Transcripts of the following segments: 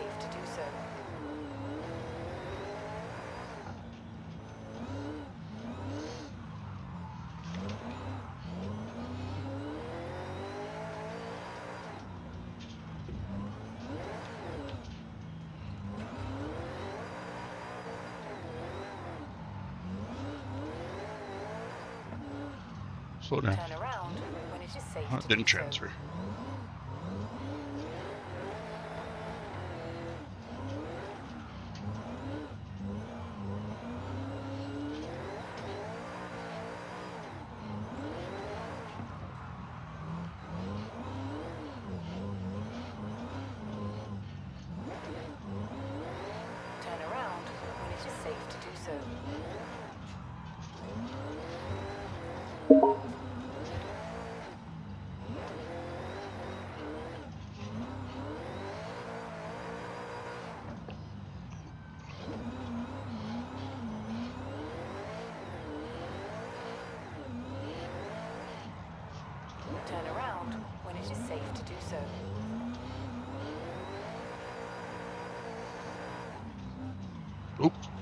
safe to do so. Slow down. Turn around when it is safe oh, it didn't transfer. So. So. Turn around when it is safe to do so. Oop.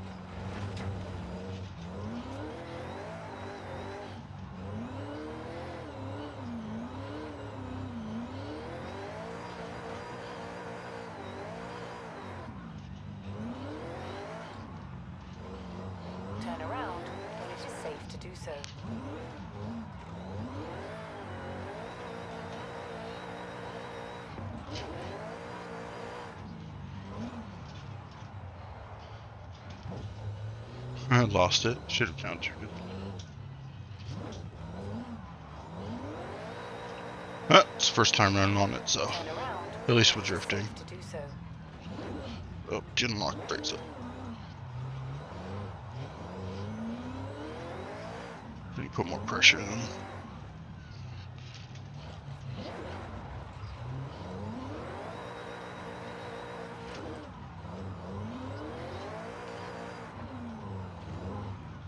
Turn around when it is safe to do so. I lost it. Should have countered it. Ah, it's the first time running on it, so at least we're when it is drifting. safe To do so. Oh, didn't lock brakes up. Then you put more pressure.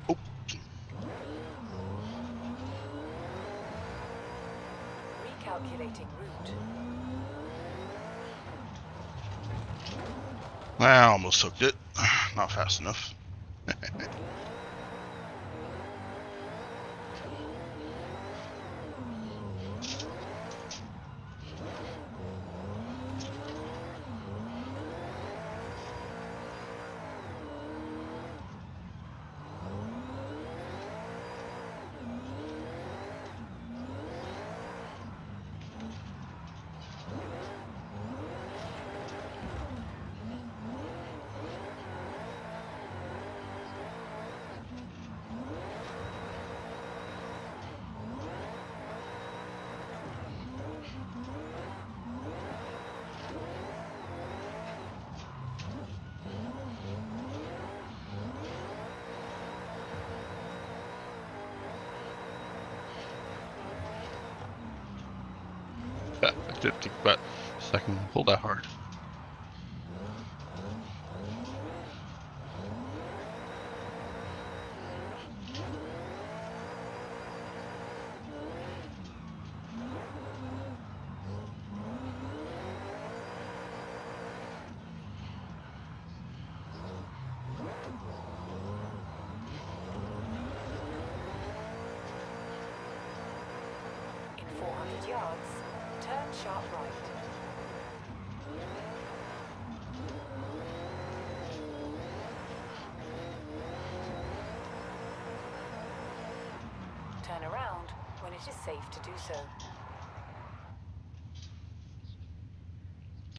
Oh, Recalculating route. I almost hooked it. Not fast enough. I didn't think about second pull that hard. Yards, turn sharp right. Turn around when it is safe to do so.